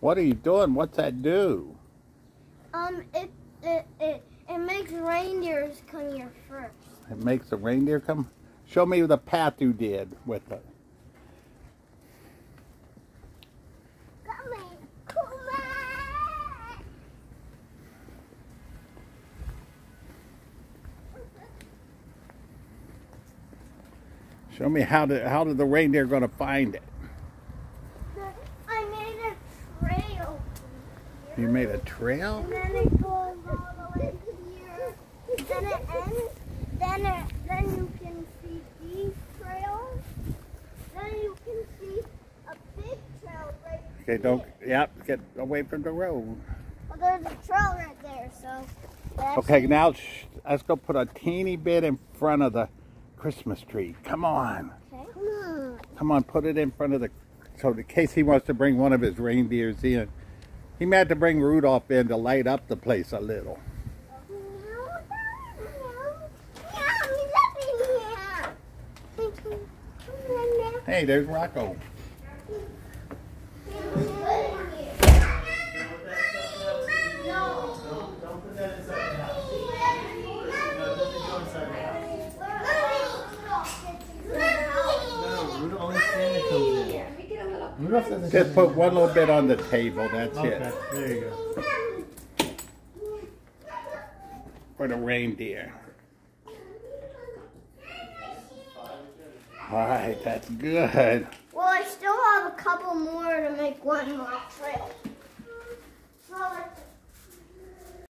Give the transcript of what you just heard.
What are you doing? What's that do? Um, it it it, it makes reindeers come here first. It makes the reindeer come? Show me the path you did with it. Come here, come on. Show me how did how did the reindeer gonna find it? I made a trail. You made a trail? And then it goes all the way to here. Then it ends. Then it, then you can see these trails. Then you can see a big trail right. Okay, don't yep, get away from the road. Well, there's a trail right there, so. Okay, now sh- let's go put a teeny bit in front of the Christmas tree. Come on. Okay. Come on. Come on, put it in front of the so in case he wants to bring one of his reindeers in. He have to bring Rudolph in to light up the place a little. Hey, there's Rocco. Rudolph, only Santa comes in. Rudolph doesn't Just put one little bit on the table, that's in. it. There you go. For the reindeer. Alright, that's good. Well, I still have a couple more to make one more trail. So let's